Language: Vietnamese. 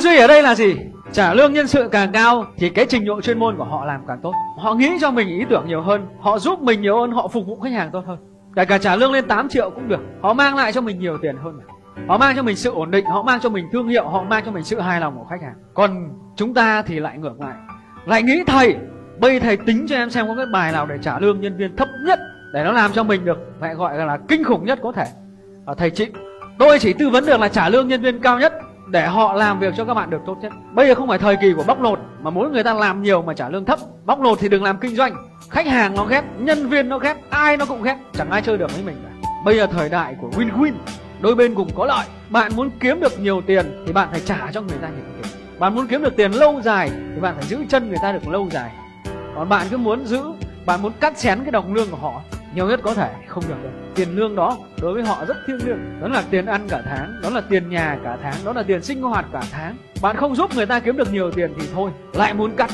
duy ở đây là gì? Trả lương nhân sự càng cao thì cái trình độ chuyên môn của họ làm càng tốt. Họ nghĩ cho mình ý tưởng nhiều hơn họ giúp mình nhiều hơn họ phục vụ khách hàng tốt hơn. Kể cả trả lương lên 8 triệu cũng được họ mang lại cho mình nhiều tiền hơn mà. họ mang cho mình sự ổn định họ mang cho mình thương hiệu họ mang cho mình sự hài lòng của khách hàng. Còn chúng ta thì lại ngược lại. Lại nghĩ thầy bây thầy tính cho em xem có cái bài nào để trả lương nhân viên thấp nhất để nó làm cho mình được phải gọi là kinh khủng nhất có thể. À, thầy chị tôi chỉ tư vấn được là trả lương nhân viên cao nhất để họ làm việc cho các bạn được tốt nhất. Bây giờ không phải thời kỳ của bóc lột, mà muốn người ta làm nhiều mà trả lương thấp. Bóc lột thì đừng làm kinh doanh. Khách hàng nó ghét, nhân viên nó ghét, ai nó cũng ghét. Chẳng ai chơi được với mình cả. Bây giờ thời đại của win win đôi bên cùng có lợi. Bạn muốn kiếm được nhiều tiền thì bạn phải trả cho người ta nhiều tiền. Bạn muốn kiếm được tiền lâu dài thì bạn phải giữ chân người ta được lâu dài. Còn bạn cứ muốn giữ, bạn muốn cắt xén cái đồng lương của họ nhiều nhất có thể không được đâu. Tiền lương đó đối với họ rất thiêng liêng. Đó là tiền ăn cả tháng, đó là tiền nhà cả tháng, đó là tiền sinh hoạt cả tháng. Bạn không giúp người ta kiếm được nhiều tiền thì thôi, lại muốn cắt.